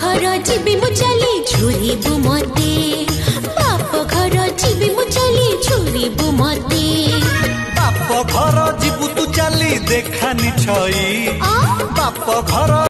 ঘর যিবি মু চালি ঝুরিবু মতে বাপ ঘর যিবি মু চালি ঝুরিবু মতে বাপ ঘর যিবু তু চালি দেখানি ছই বাপ ঘর